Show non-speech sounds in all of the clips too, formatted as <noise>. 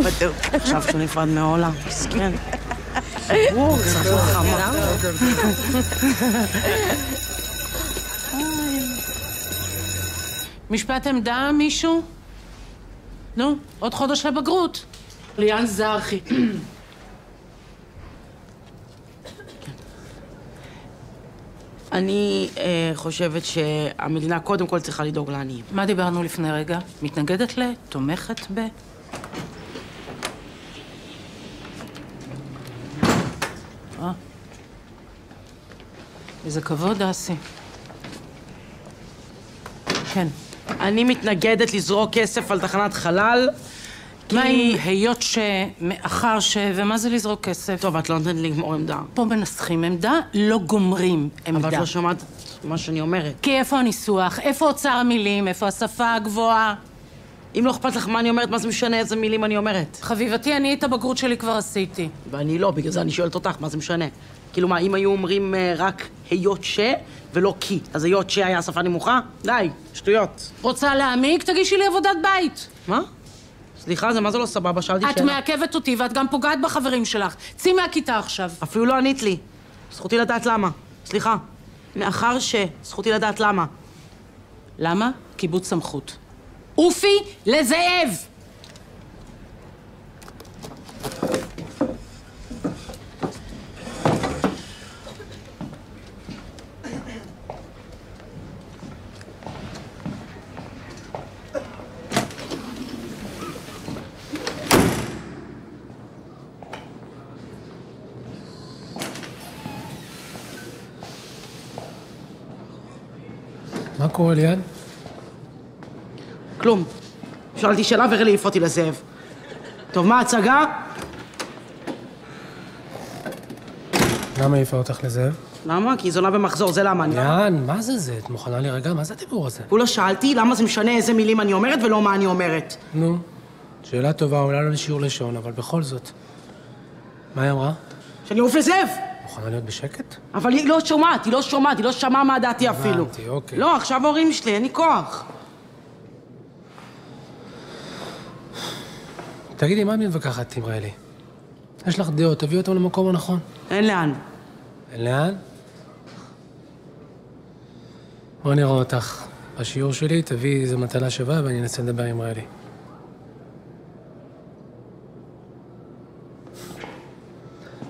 בדיוק. עכשיו שהוא נפרד מעולה, מסכן. וואו, קצת חמה. משפט עמדה, מישהו? נו, עוד חודש לבגרות. ליאן זרחי. אני אה, חושבת שהמדינה קודם כל צריכה לדאוג לעניים. מה דיברנו לפני רגע? מתנגדת ל? תומכת ב? אה. איזה כבוד, אסי. כן. אני מתנגדת לזרוק כסף על תחנת חלל. מה עם היות ש... מאחר ש... ומה זה לזרוק כסף? טוב, את לא נותנת לי לגמור עמדה. פה מנסחים עמדה, לא גומרים עמדה. אבל את לא שומעת מה שאני אומרת. כי איפה הניסוח? איפה אוצר המילים? איפה השפה הגבוהה? אם לא אכפת לך מה אני אומרת, מה זה משנה איזה מילים אני אומרת? חביבתי, אני את הבגרות שלי כבר עשיתי. ואני לא, בגלל זה אני שואלת אותך, מה זה משנה? כאילו מה, אם היו אומרים אה, רק היות ש ולא כי, אז היות שהיה שפה נמוכה? די, שטויות. רוצה להעמיק? תגישי לי עבודת בית. מה? סליחה, זה מה זה לא סבבה? שאלתי את שאלה. מעכבת אותי ואת גם פוגעת בחברים שלך. צאי מהכיתה עכשיו. אפילו לא ענית לי. זכותי לדעת למה. סליחה. מאחר ש... זכותי לדעת למה. למה? קיבוץ סמכות. עופי לזאב! מה קורה ליאן? כלום. שאלתי שאלה לי אותי לזאב. טוב, מה ההצגה? למה העיפה אותך לזאב? למה? כי היא זונה במחזור, זה למה. ליאן, מה זה זה? את מוכנה להירגע? מה זה הדיבור הזה? כולה שאלתי למה זה משנה איזה מילים אני אומרת ולא מה אני אומרת. נו, שאלה טובה, אולי לא לשיעור לשון, אבל בכל זאת. מה היא אמרה? שאני אעוף לזאב! מוכנה להיות בשקט? אבל היא לא שומעת, היא לא שומעת, היא לא שמעה מה דעתי אפילו. הבנתי, אוקיי. לא, עכשיו ההורים שלי, אין לי כוח. תגידי, מה את מתווכחת עם רלי? יש לך דעות, תביאי אותן למקום הנכון. אין לאן. אין לאן? בואי נראה אותך. בשיעור שלי תביאי איזה מטלה שווה ואני אנסה לדבר עם רלי.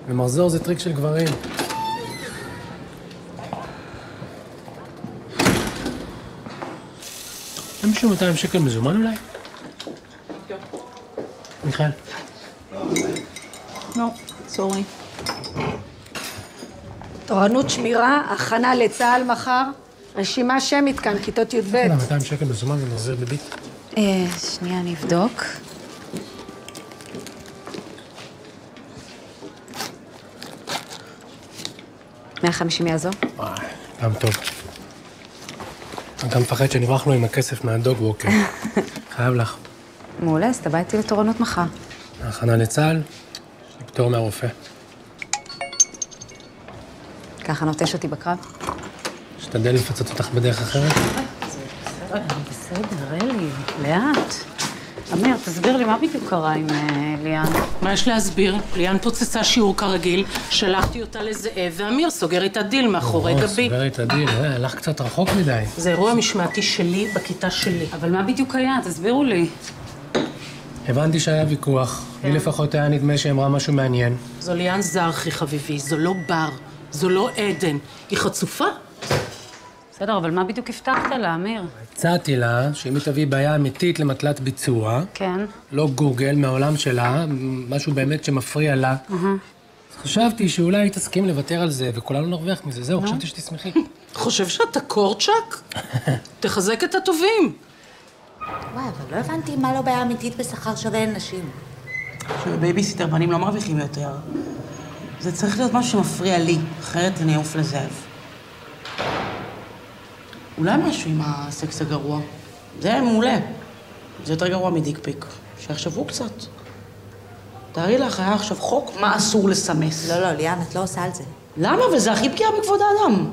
ומחזור זה טריק של גברים. אין מישהו 200 שקל מזומן אולי? מיכאל. לא, סורי. תורנות שמירה, הכנה לצה"ל מחר, רשימה שמית כאן, כיתות י"ב. יאללה, 200 שקל מזומן ונחזיר בביט. אה, שנייה, אני אבדוק. מאה חמישים יעזור? וואי, גם טוב. אתה מפחד שנברח לו עם הכסף מהדוג ווקר. <laughs> חייב לך. מעולה, אז אתה בא איתי לתורנות מחר. הכנה לצה"ל, פטור מהרופא. ככה נוטש אותי בקרב? אשתדל לפצות אותך בדרך אחרת. בסדר, אלי, לאט. אמיר, תסביר לי מה בדיוק קרה עם אה, ליאן. מה יש להסביר? ליאן פוצצה שיעור כרגיל, שלחתי אותה לזאב, ואמיר סוגר איתה דיל מאחורי גבי. סוגר את הדיל, אה, הלך קצת רחוק מדי. זה אירוע משמעתי שלי בכיתה שלי. אבל מה בדיוק היה? תסבירו לי. הבנתי שהיה ויכוח. לי לפחות היה נדמה שהיא אמרה משהו מעניין. זו ליאן זרחי, חביבי, זו לא בר, זו לא עדן. היא חצופה? בסדר, אבל מה בדיוק הבטחת לה, אמיר? הצעתי לה שאם היא תביא בעיה אמיתית למטלת ביצוע, כן. לא גוגל, מהעולם שלה, משהו באמת שמפריע לה, אז חשבתי שאולי היא תסכים לוותר על זה, וכולנו נרוויח מזה. זהו, חשבתי שתשמחי. חושב שאתה קורצ'אק? תחזק את הטובים. וואי, אבל לא הבנתי מה לא בעיה אמיתית בשכר שווה לנשים. שבבייביסיטר בנים לא מרוויחים יותר. זה צריך להיות משהו שמפריע לי, אחרת אני אעוף לזאב. אולי משהו עם הסקס הגרוע. זה מעולה. זה יותר גרוע מ dick pic. שיחשבו קצת. תארי לך, היה עכשיו חוק מה אסור לסמס. לא, לא, ליאן, את לא עושה על זה. למה? וזה הכי פגיעה בכבוד האדם.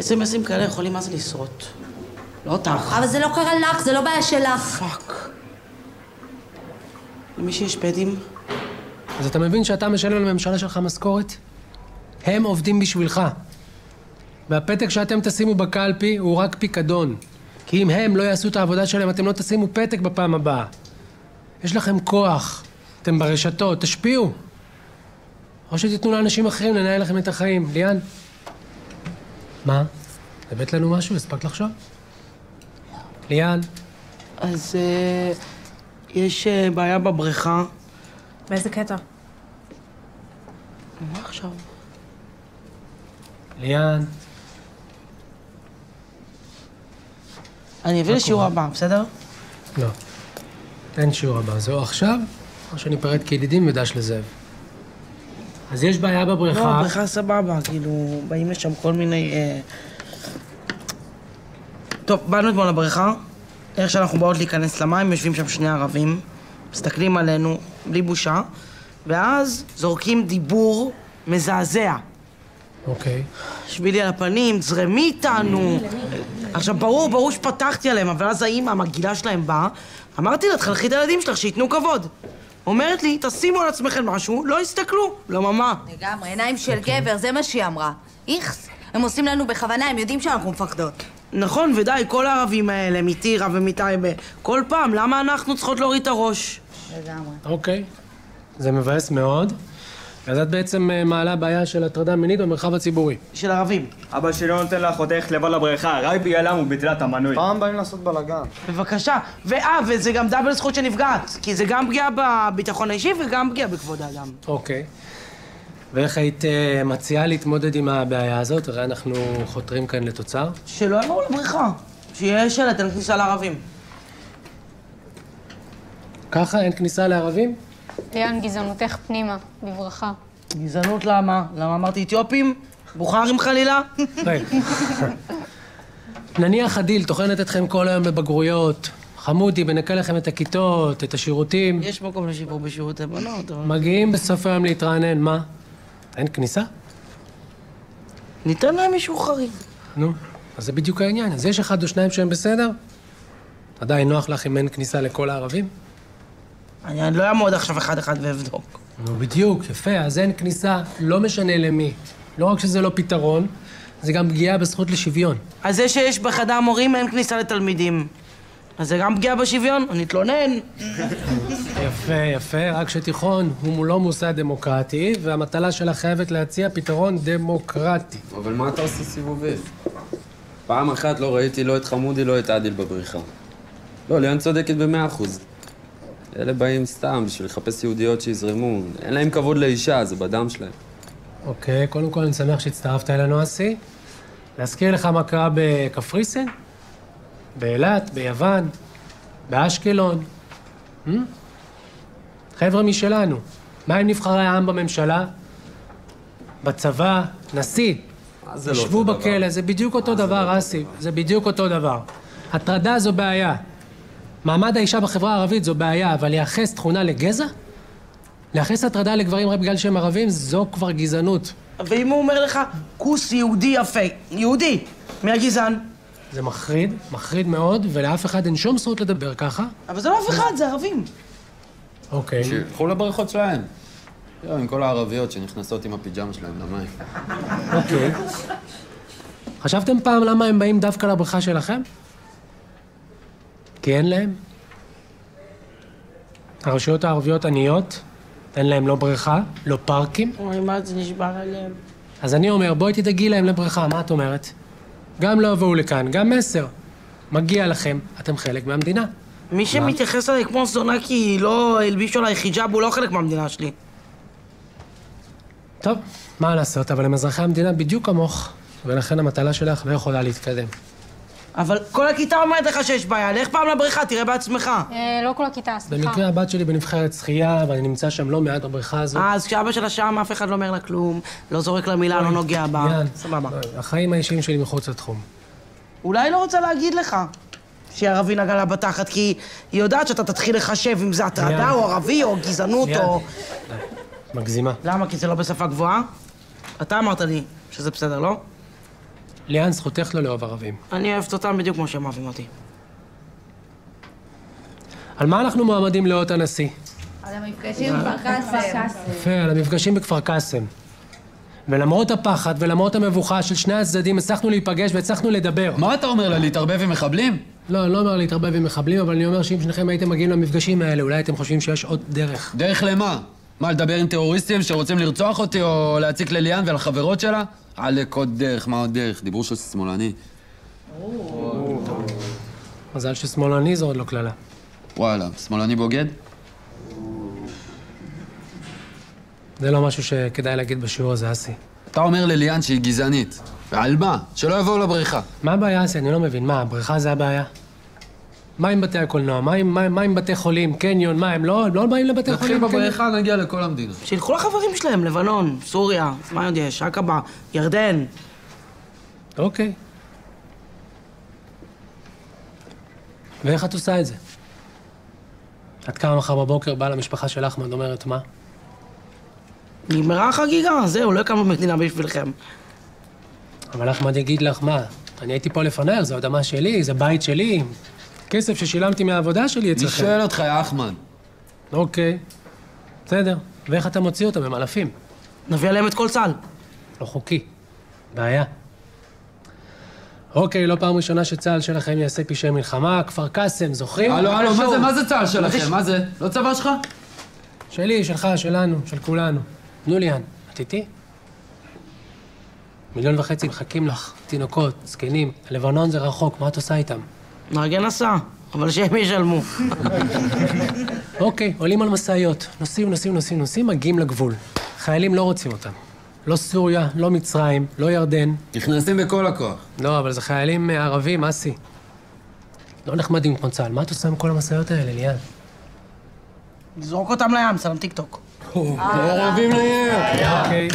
אס.אם.אסים כאלה יכולים זה לשרוט. לא אותך. אבל זה לא קרה לך, זה לא בעיה שלך. Fuck. למי שיש pads? אז אתה מבין שאתה משלם לממשלה שלך משכורת? הם עובדים בשבילך. והפתק שאתם תשימו בקלפי הוא רק פיקדון. כי אם הם לא יעשו את העבודה שלהם, אתם לא תשימו פתק בפעם הבאה. יש לכם כוח, אתם ברשתות, תשפיעו. או שתיתנו לאנשים אחרים לנהל לכם את החיים. ליאן? מה? הבאת לנו משהו? הספקת לחשוב? ליאן? אז אה, יש אה, בעיה בבריכה. באיזה קטע? מה עכשיו? ליאן? אני אביא לשיעור הבא, בסדר? לא. אין שיעור הבא. זה או עכשיו, או שניפרד כידידים ודש לזאב. אז יש בעיה בבריכה. לא, הבריכה סבבה, כאילו, באים לשם כל מיני... אה... טוב, באנו אתמול לבריכה, איך שאנחנו באות להיכנס למים, יושבים שם שני ערבים, מסתכלים עלינו, בלי בושה, ואז זורקים דיבור מזעזע. אוקיי. שבילי על הפנים, זרמי איתנו. עכשיו, ברור, ברור שפתחתי עליהם, אבל אז האימא המגעילה שלהם באה, אמרתי לה, תחנכי את הילדים שלך, שייתנו כבוד. אומרת לי, תשימו על עצמכם משהו, לא יסתכלו. לא, ממה. לגמרי, עיניים של גבר, זה מה שהיא אמרה. איכס, הם עושים לנו בכוונה, הם יודעים שאנחנו מפחדות. נכון, ודי, כל הערבים האלה, מטירה ומטייבה, כל פעם, למה אנחנו צריכות להוריד את הראש? לגמרי. אוקיי. זה מבאס מאוד. אז את בעצם אה, מעלה בעיה של הטרדה מינית במרחב הציבורי. של ערבים. אבא שלי לא נותן לאחותך לבד לבריכה, רק בגללם הוא ביטלה את המנוי. פעם באים לעשות בלאגן. בבקשה. ואה, וזה גם דאבל זכות שנפגעת. כי זה גם פגיעה בביטחון האישי וגם פגיעה בכבוד האדם. אוקיי. ואיך היית אה, מציעה להתמודד עם הבעיה הזאת? הרי אנחנו חותרים כאן לתוצר. שלא יבואו לבריכה. שיהיה שלט, אין כניסה לערבים. ככה אין כניסה לערבים? ליאן, גזענותך פנימה, בברכה. גזענות למה? למה אמרתי אתיופים? בוכרים חלילה? <laughs> נניח הדיל טוחנת אתכם כל היום בבגרויות. חמודי, בנקה לכם את הכיתות, את השירותים. יש מקום לשיפור בשירותי בנות, אבל... מגיעים בסוף היום להתרענן, מה? אין כניסה? ניתן להם אישור חריג. נו, אז זה בדיוק העניין. אז יש אחד או שניים שהם בסדר? עדיין נוח לך אם אין כניסה לכל הערבים? אני אני לא אעמוד עכשיו אחד-אחד ואבדוק. נו, בדיוק, יפה. אז אין כניסה, לא משנה למי. לא רק שזה לא פתרון, זה גם פגיעה בזכות לשוויון. אז זה שיש בחדר מורים אין כניסה לתלמידים. אז זה גם פגיעה בשוויון? אני אתלונן. יפה, יפה, רק שתיכון הוא לא מוסד דמוקרטי, והמטלה שלה חייבת להציע פתרון דמוקרטי. אבל מה אתה עושה סיבובים? פעם אחת לא ראיתי לא את חמודי, לא את עדיל בבריכה. לא, ליאן צודקת במאה אחוז. אלה באים סתם בשביל לחפש יהודיות שיזרמו. אין להם כבוד לאישה, זה בדם שלהם. אוקיי, קודם כל אני שמח שהצטרפת אלינו, אסי. להזכיר לך מה קרה בקפריסין? באילת, ביוון, באשקלון. Hmm? חבר'ה משלנו. מה עם נבחרי העם בממשלה? בצבא, נשיא. זה לא ישבו דבר? בכלא, זה בדיוק אותו דבר, אסי. זה בדיוק אותו דבר. הטרדה זו בעיה. מעמד האישה בחברה הערבית זו בעיה, אבל לייחס תכונה לגזע? לייחס הטרדה לגברים רק בגלל שהם ערבים, זו כבר גזענות. ואם הוא אומר לך, כוס יהודי יפה, יהודי, מי הגזען? זה מחריד, מחריד מאוד, ולאף אחד אין שום זכות לדבר ככה. אבל זה לא אף אחד, זה ערבים. אוקיי. שילכו לבריכות שלהם. תראה, עם כל הערביות שנכנסות עם הפיג'מה שלהם למים. אוקיי. חשבתם פעם למה הם באים דווקא לבריכה שלכם? כי אין להם? הרשויות הערביות עניות, אין להם לא בריכה, לא פארקים. אוי, מה זה נשבר עליהם? אז אני אומר, בואי תדאגי להם לבריכה, מה את אומרת? גם לא יבואו לכאן, גם מסר. מגיע לכם, אתם חלק מהמדינה. מי שמתייחס אליי כמו זונה כי לא הלבישו עליי חיג'אב הוא לא חלק מהמדינה שלי. טוב, מה לעשות, אבל הם אזרחי המדינה בדיוק כמוך, ולכן המטלה שלך לא יכולה להתקדם. אבל כל הכיתה אומרת לך שיש בעיה, לך פעם לבריכה, תראה בעצמך. אה, לא כל הכיתה, סליחה. במקרה הבת שלי בנבחרת שחייה, ואני נמצא שם לא מעט בבריכה הזאת. אה, אז כשאבא שלה שם, אף אחד לא אומר לה כלום, לא זורק לה מילה, לא נוגע בה. סבבה. החיים האישיים שלי מחוץ לתחום. אולי לא רוצה להגיד לך שהיא ערבי נגע לה בתחת, כי היא יודעת שאתה תתחיל לחשב אם זה הטרדה. או ערבי או גזענות. או... מגזימה. למה? כי זה לא בשפה גבוהה? אתה אמרת לי שזה בסדר, לא? ליאן, זכותך לא לאהוב ערבים. אני אוהבת אותם בדיוק כמו שהם אוהבים אותי. על מה אנחנו מועמדים לאות הנשיא? על המפגשים בכפר קאסם. יפה, על המפגשים בכפר קאסם. ולמרות הפחד ולמרות המבוכה של שני הצדדים, הצלחנו להיפגש והצלחנו לדבר. מה אתה אומר לה, להתערבב עם מחבלים? לא, אני לא אומר להתערבב עם מחבלים, אבל אני אומר שאם שניכם הייתם מגיעים למפגשים האלה, אולי אתם חושבים שיש עוד דרך. דרך למה? מה, לדבר עם טרוריסטים שרוצים לרצוח אותי או להציק לליאן ולחברות שלה? עלק עוד דרך, מה עוד דרך? דיברו של שמאלני. מזל ששמאלני זו עוד לא קללה. וואלה, שמאלני בוגד? זה לא משהו שכדאי להגיד בשיעור הזה, אסי. אתה אומר לליאן שהיא גזענית. ועל מה? שלא יבואו לבריכה. מה הבעיה, אסי? אני לא מבין. מה, הבריכה זה הבעיה? מה עם בתי הקולנוע? מה עם, מה, מה עם בתי חולים? קניון? מה, הם לא, הם לא באים לבתי נתחיל חולים? בבריכה, נגיע לכל המדינה. שילכו לחברים שלהם, לבנון, סוריה, מה עוד יש? עקבה, ירדן. אוקיי. ואיך את עושה את זה? את קמה מחר בבוקר, באה למשפחה של אחמד, אומרת מה? נגמרה החגיגה, זהו, לא הקמנו מדינה בשבילכם. אבל אחמד יגיד לך, מה? אני הייתי פה לפנייך, זו אדמה שלי, זה בית שלי, כסף ששילמתי מהעבודה שלי אני אצלכם. שואל אותך, יא אחמד. אוקיי, בסדר. ואיך אתה מוציא אותם? הם אלפים. נביא עליהם את כל צה"ל. לא חוקי. בעיה. אוקיי, לא פעם ראשונה שצה"ל שלכם יעשה פשעי מלחמה, כפר קאסם, זוכרים? הלו, הלו, מה זה, מה זה צה"ל שלכם? מה זה? לא צבא שלך? שלי, שלך, שלנו, של כולנו. תנו ליאן, את איתי? מיליון וחצי מחכים לך, תינוקות, זקנים. לבנון זה רחוק, מה את עושה איתם? מארגן הסעה, אבל שהם ישלמו. אוקיי, עולים על משאיות, נוסעים, נוסעים, נוסעים, נוסעים, מגיעים לגבול. חיילים לא רוצים אותם. לא סוריה, לא מצרים, לא ירדן. נכנסים בכל הכוח. לא, אבל זה חיילים אה, ערבים, אסי. לא נחמדים כמו צה"ל. מה את עושה עם כל המשאיות האלה, ליאן? זרוק אותם לים, צלם טיקטוק. ערבים לעיר! אוקיי.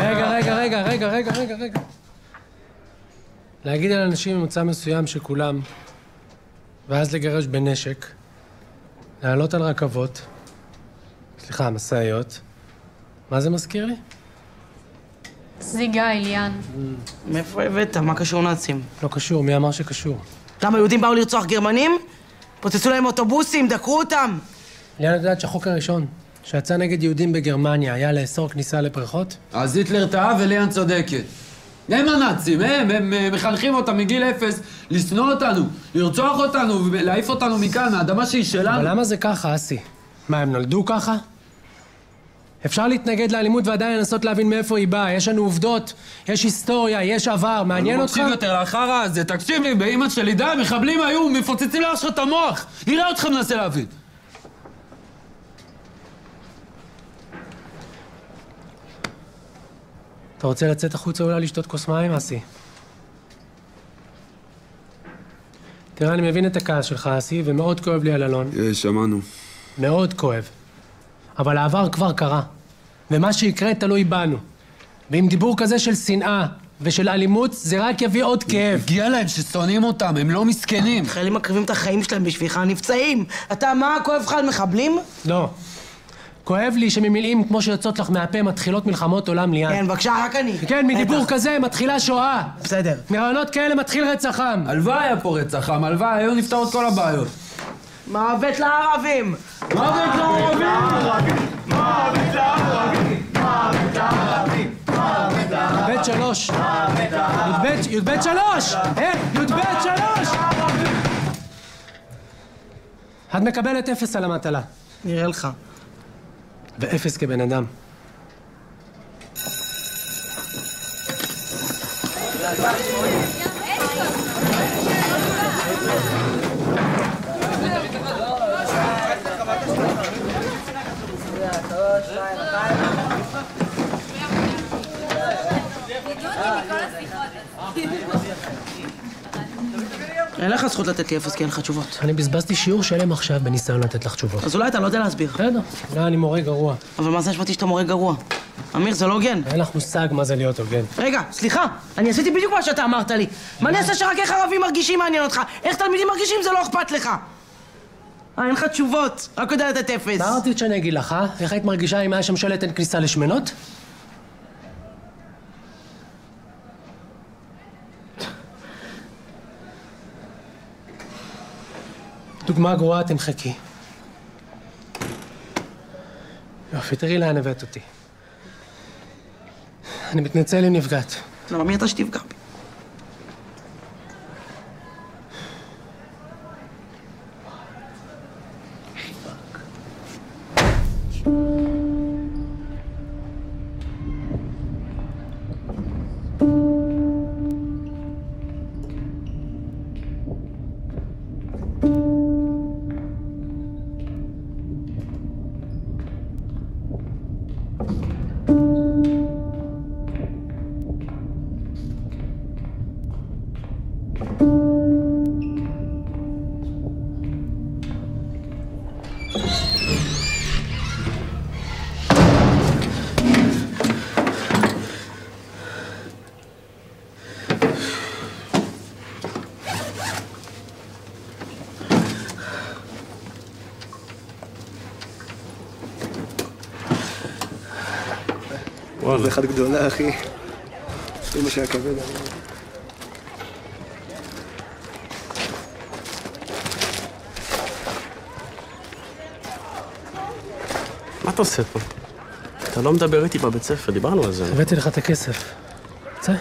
רגע, רגע, רגע, רגע, רגע, רגע, רגע. להגיד על אנשים ממוצא מסוים שכולם, ואז לגרש בנשק, לעלות על רכבות, סליחה, משאיות, מה זה מזכיר לי? זיגה, אליאן. מאיפה הבאת? מה קשור נאצים? לא קשור, מי אמר שקשור? למה, יהודים באו לרצוח גרמנים? פוצצו להם אוטובוסים, דקרו אותם. ליאן, את יודעת שהחוק הראשון שיצא נגד יהודים בגרמניה היה לאסור כניסה לבריכות? אז היטלר טעה וליאן צודקת. הם הנאצים, הם, הם מחנכים אותם מגיל אפס לשנוא אותנו, לרצוח אותנו ולהעיף אותנו מכאן, מהאדמה שהיא אבל שלנו. למה זה ככה, אסי? מה, הם נולדו ככה? אפשר להתנגד לאלימות ועדיין לנסות להבין מאיפה היא באה. יש לנו עובדות, יש היסטוריה, יש עבר. מעניין אותך? תקשיב יותר לחרא הזה, תקשיב לי, באמא שלי, די, מחבלים היו מפוצצים לאח שלך את המוח. נראה אותך מנסה להבין. אתה רוצה לצאת החוצה אולי לשתות כוס מים, אסי? תראה, אני מבין את הכעס שלך, אסי, ומאוד כואב לי על אלון. שמענו. מאוד כואב. אבל העבר כבר קרה. ומה שיקרה תלוי בנו. ועם דיבור כזה של שנאה ושל אלימות, זה רק יביא עוד כאב. מגיע להם ששונאים אותם, הם לא מסכנים. חיילים מקריבים את החיים שלהם בשבילך, נפצעים. אתה, מה, כואב לך על מחבלים? לא. כואב לי שממילים כמו שיוצאות לך מהפה מתחילות מלחמות עולם ליאן. כן, בבקשה, רק אני. כן, מדיבור. כזה מתחילה שואה. בסדר. מרעיונות כאלה מתחיל רצח עם. הלוואי היה פה רצח עם, הלוואי, היו נפתרות כל הבעיות. מוות לערבים! מוות לערבים! י"ב שלוש. י"ב, י"ב שלוש! אה, י"ב שלוש! את מקבלת אפס על המטלה. נראה לך. ואפס כבן אדם. אין לך זכות לתת לי אפס כי אין לך תשובות. אני בזבזתי שיעור שלם עכשיו בניסיון לתת לך תשובות. אז אולי אתה לא יודע להסביר. בסדר, אולי אני מורה גרוע. אבל מה זה נשמעתי שאתה מורה גרוע? אמיר, זה לא הוגן. אין לך מושג מה זה להיות הוגן. רגע, סליחה, אני עשיתי בדיוק מה שאתה אמרת לי. מה אני אעשה שרק איך ערבים מרגישים מעניין אותך? איך תלמידים מרגישים זה לא אכפת לך. אה, אין לך תשובות, רק יודע לתת אפס. מה רצית שאני אגיד לך, אה? איך היית מרגישה אם היה שם שלט אין כניסה לשמנות? דוגמה גרועה, תמחקי. יופי, תראי לאן הבאת אותי. אני מתנצל אם נפגעת. למה מי אתה שתפגע בי? וואלה. זה אחת גדולה, אחי. אמא שהיה כבד. מה אתה עושה פה? אתה לא מדבר איתי בבית ספר, דיברנו על זה. הבאתי לך את הכסף. צא.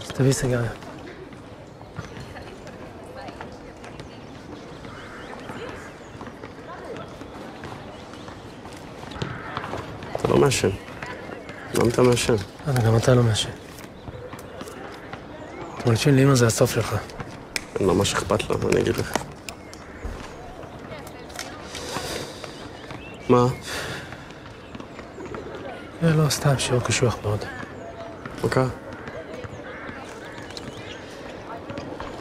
אז תביא סיגריה. מעשן. למה אתה מעשן? אבל גם אתה לא מעשן. מלשין לאמא זה הסוף שלך. אין ממש אכפת לה, אני אגיד לך. מה? זה לא, סתם שיעור קשוח מאוד. מה קרה?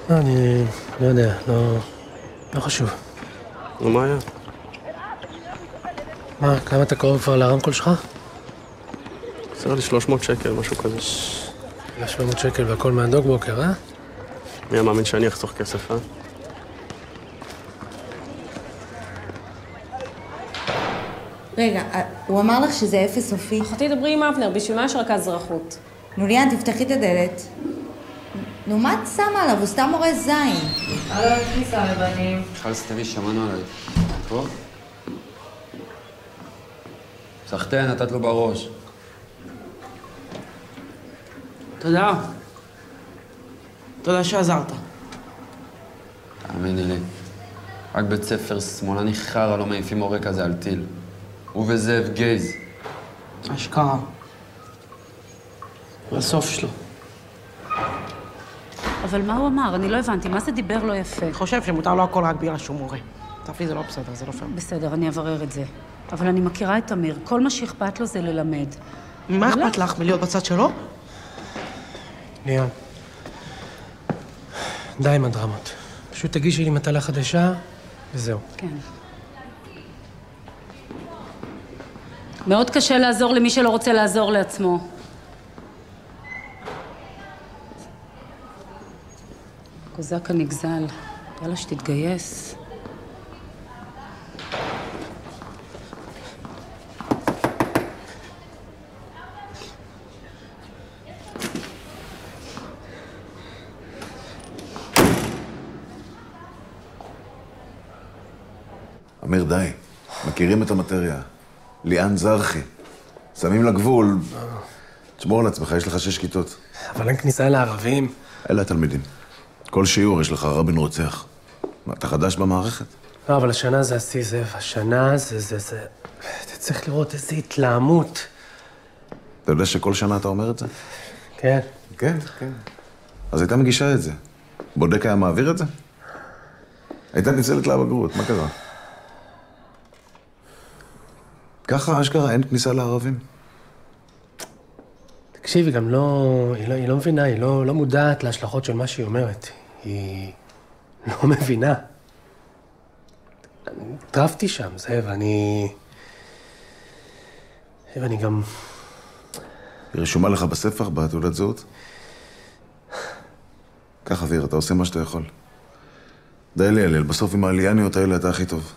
לא, אני לא יודע, לא... לא חשוב. נו, מה היה? מה, כמה אתה קרוב כבר לרמקול שלך? חסר לי 300 שקל, משהו כזה. 700 שקל והכל מהדוגבוקר, אה? מי המאמין שאני אחסוך כסף, אה? רגע, אה, הוא אמר לך שזה אפס סופי? אחותי, דברי עם אבנר, בשביל מה יש רכז אזרחות? נו ליאן, תפתחי את הדלת. נו, מה את שמה עליו? הוא סתם מורה זין. הלו, כניסה לבנים. מיכל סתמי, שמענו עליי. פה? סחטיין, נתת לו בראש. תודה. תודה שעזרת. תאמיני לי. רק בית ספר שמאלני חרא לא מעיפים מורה כזה על טיל. הוא וזאב גייז. אשכרה. בסוף שלו. אבל מה הוא אמר? אני לא הבנתי. מה זה דיבר לא יפה? אני חושב שמותר לו הכל רק בגלל שהוא מורה. תפי זה לא בסדר, זה לא פייר. בסדר, אני אברר את זה. אבל אני מכירה את אמיר. כל מה שאכפת לו זה ללמד. מה אכפת לך מלהיות בצד שלו? ליאון. די עם הדרמות. פשוט תגישי לי מטלה חדשה, וזהו. כן. מאוד קשה לעזור למי שלא רוצה לעזור לעצמו. קוזק הנגזל. יאללה, שתתגייס. אמיר, די. מכירים את המטריה. ליאן זרחי. שמים לה גבול. תשמור על עצמך, יש לך שש כיתות. אבל אין כניסה לערבים. אלה התלמידים. כל שיעור יש לך רבין רוצח. מה, אתה חדש במערכת? לא, אבל השנה זה השיא, זאב. השנה זה, זה, זה... אתה צריך לראות איזה התלהמות. אתה יודע שכל שנה אתה אומר את זה? כן. כן, כן. אז הייתה מגישה את זה. בודק היה מעביר את זה? הייתה ניצלת לבגרות, מה קרה? ככה אשכרה אין כניסה לערבים. תקשיבי, גם לא... היא לא, היא לא מבינה, היא לא, לא מודעת להשלכות של מה שהיא אומרת. היא לא <laughs> מבינה. טרפתי שם, זאב, אני... זאב, אני גם... היא רשומה לך בספח, בתעודת זהות? קח אוויר, אתה עושה מה שאתה יכול. די לילל, בסוף עם האליאניות האלה אתה הכי טוב.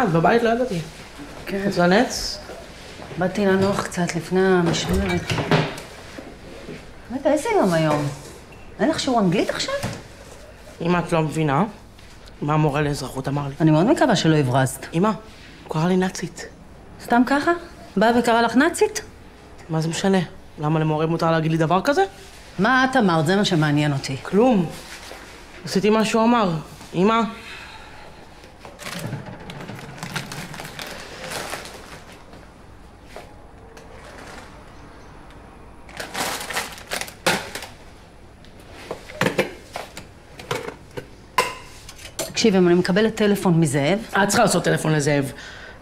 אה, את בבית? לא ידעתי. כן. את לנץ? באתי לנוח קצת לפני המשמרת. רגע, איזה יום היום? אין לך שיעור אנגלית עכשיו? אם את לא מבינה, מה המורה לאזרחות אמר לי? אני מאוד מקווה שלא הברזת. אמא, הוא קרא לי נאצית. סתם ככה? באה וקרא לך נאצית? מה זה משנה? למה למורה מותר להגיד לי דבר כזה? מה את אמרת? זה מה שמעניין אותי. כלום. עשיתי מה שהוא אמר. אמא, תקשיב, אם אני מקבלת טלפון מזאב... את צריכה לעשות טלפון לזאב.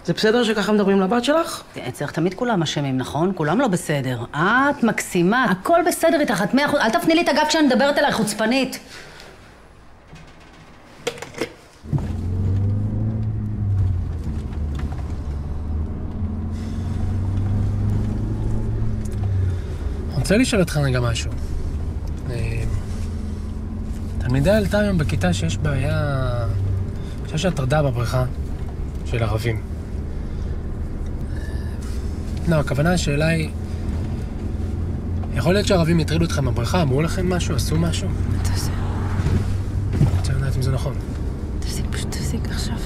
זה בסדר שככה מדברים לבת שלך? אצלך תמיד כולם אשמים, נכון? כולם לא בסדר. את מקסימה, הכל בסדר איתך, את מאה אחוז... אל תפני לי את הגב כשאני מדברת אלייך, חוצפנית. אני רוצה לשאול אותך רגע משהו. אה, תלמידה העלתה היום בכיתה שיש בעיה... שיש הטרדה בבריכה של ערבים. לא, הכוונה, השאלה היא... יכול להיות שערבים יטרידו אתכם בבריכה, אמרו לכם משהו, עשו משהו? אתה עושה? אני רוצה לדעת אם זה נכון. תפסיק, פשוט תפסיק עכשיו.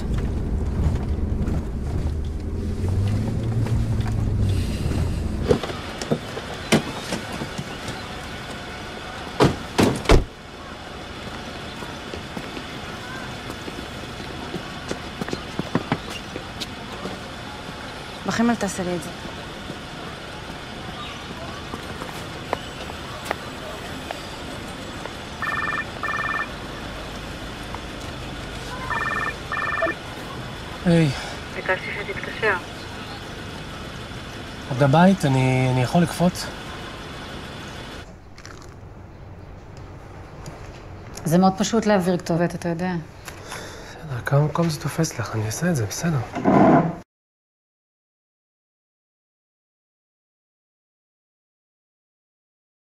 בחימל תעשה לי את זה. היי, ביקשתי שתתקשר. את בבית? אני, אני יכול לקפוץ? זה מאוד פשוט להעביר כתובת, אתה יודע. בסדר, כמה מקום זה תופס לך, אני אעשה את זה, בסדר.